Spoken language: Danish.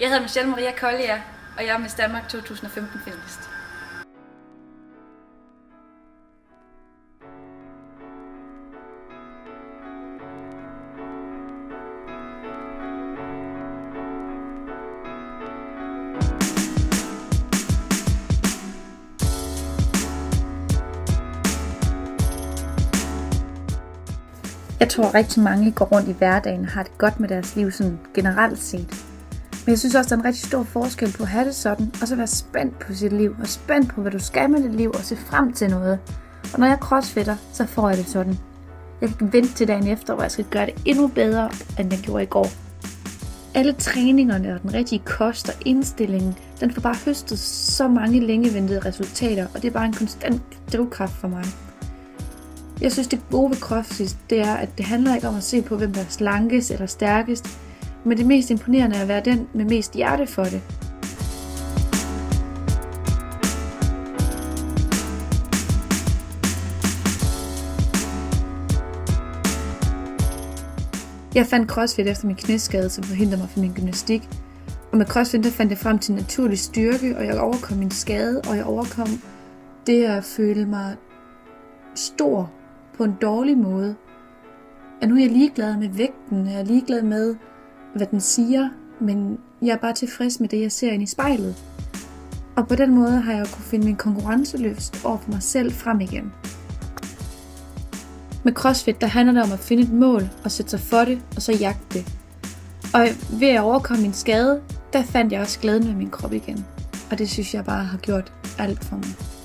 Jeg hedder Michelle Maria Collier, og jeg er Miss Danmark 2015 finalist. Jeg tror rigtig mange går rundt i hverdagen og har det godt med deres liv sådan generelt set. Men jeg synes også, der er en rigtig stor forskel på at have det sådan, og så være spændt på sit liv, og spændt på, hvad du skal med dit liv, og se frem til noget. Og når jeg crossfitter, så får jeg det sådan. Jeg kan vente til dagen efter, hvor jeg skal gøre det endnu bedre, end jeg gjorde i går. Alle træningerne og den rigtige kost og indstillingen, den får bare høstet så mange længeventede resultater, og det er bare en konstant drivkraft for mig. Jeg synes, det gode ved CrossFit, det er, at det handler ikke om at se på, hvem der er slankest eller stærkest, men det mest imponerende er at være den med mest hjerte for det. Jeg fandt CrossFit efter min knæskade, som forhindrede mig fra min gymnastik. Og med CrossFit der fandt jeg frem til naturlig styrke, og jeg overkom min skade, og jeg overkom det at føle mig stor på en dårlig måde. Og nu er jeg ligeglad med vægten, jeg er ligeglad med, hvad den siger, men jeg er bare tilfreds med det, jeg ser ind i spejlet. Og på den måde har jeg kunne finde min konkurrenceløst over for mig selv frem igen. Med CrossFit, der handler det om at finde et mål og sætte sig for det, og så jagte det. Og ved at overkomme min skade, der fandt jeg også glæden ved min krop igen. Og det synes jeg bare har gjort alt for mig.